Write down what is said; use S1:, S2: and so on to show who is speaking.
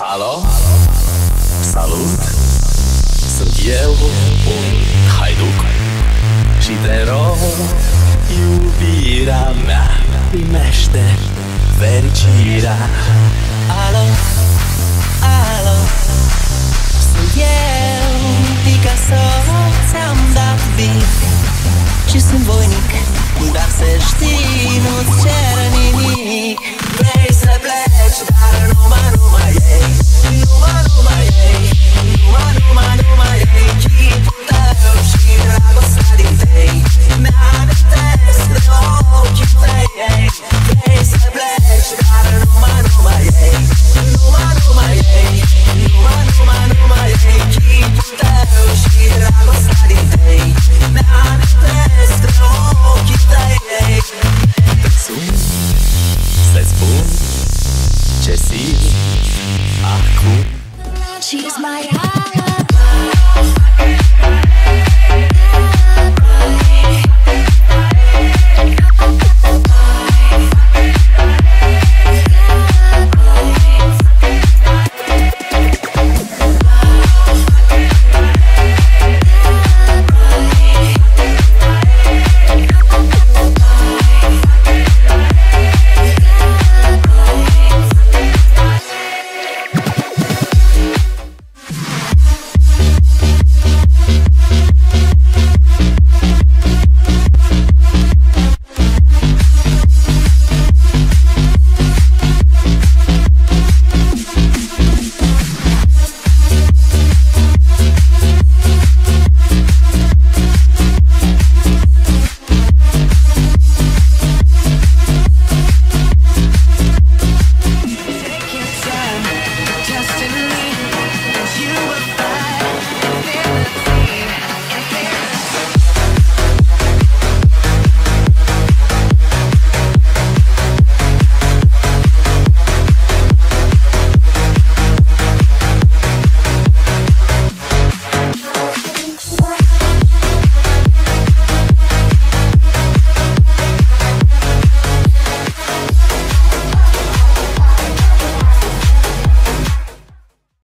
S1: Alo? Salut! Sunt eu, un haiduc Și te rog, iubirea mea Primește fericirea Jesse, Aku.
S2: She's my eye.